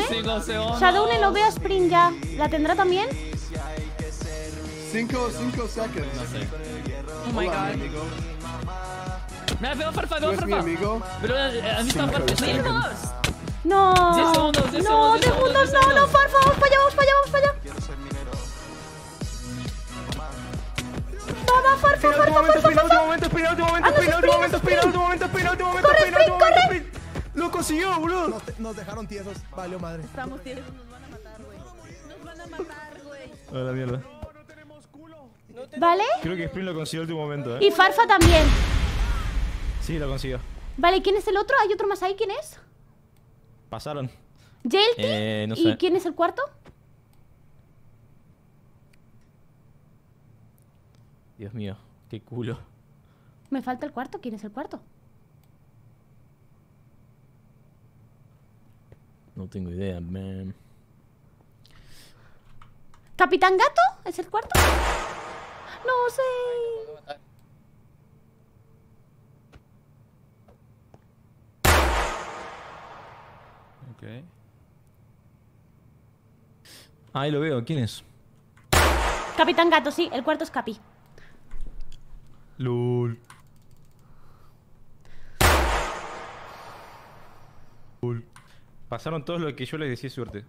Shadowne. 25 segundos. Shadowne no veo a Spring ya. ¿La tendrá también? 5 5 seconds. No sé. Oh my Hola, god. mi amigo. Mira, veo Farfa, ¿Tú veo Farfa. amigo? Pero eh, has visto Farfa. Cinco Sí. No. 10 segundos, 10 no, segundos, 10 segundos, segundos, no, 10 no, porfa, vamos para allá, vamos para allá, vamos para allá. Va, farfa, último farfa, momento, farfa, último farfa. momento, último momento, no, espera, último sprint, momento, espera, sprint. último momento, último momento, consiguió, boludo. Nos, te- nos dejaron tiesos. Valió madre. Estamos tiesos, nos van a matar, güey. Nos van a matar, güey. A la mierda. ¿Vale? Creo que Sprint lo consiguió en último momento, eh. Y farfa también. Sí, lo consiguió. Vale, ¿quién es el otro? ¿Hay otro más ahí? ¿Quién es? Pasaron. Jelty. Eh, no ¿Y sé. quién es el cuarto? Dios mío, qué culo. Me falta el cuarto. ¿Quién es el cuarto? No tengo idea, man. ¿Capitán Gato? ¿Es el cuarto? No sé. Ok. Ahí lo veo, ¿quién es? Capitán Gato, sí. El cuarto es Capi. LOL. LOL. Pasaron todos lo que yo les decía suerte.